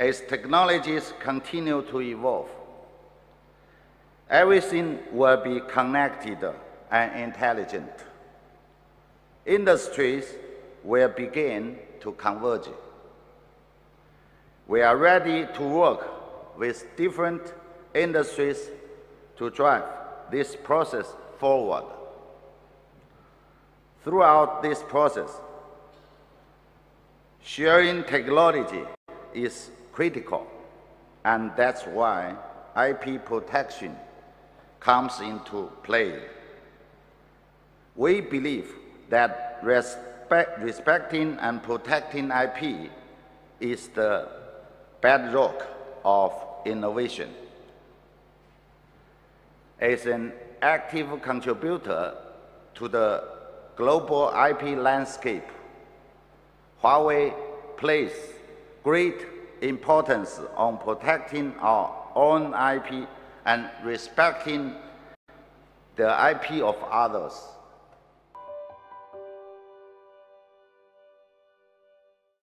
As technologies continue to evolve, everything will be connected and intelligent. Industries will begin to converge. We are ready to work with different industries to drive this process forward. Throughout this process, sharing technology is critical, and that's why IP protection comes into play. We believe that respect, respecting and protecting IP is the bedrock of innovation. As an active contributor to the global IP landscape, Huawei plays great importance on protecting our own IP and respecting the IP of others.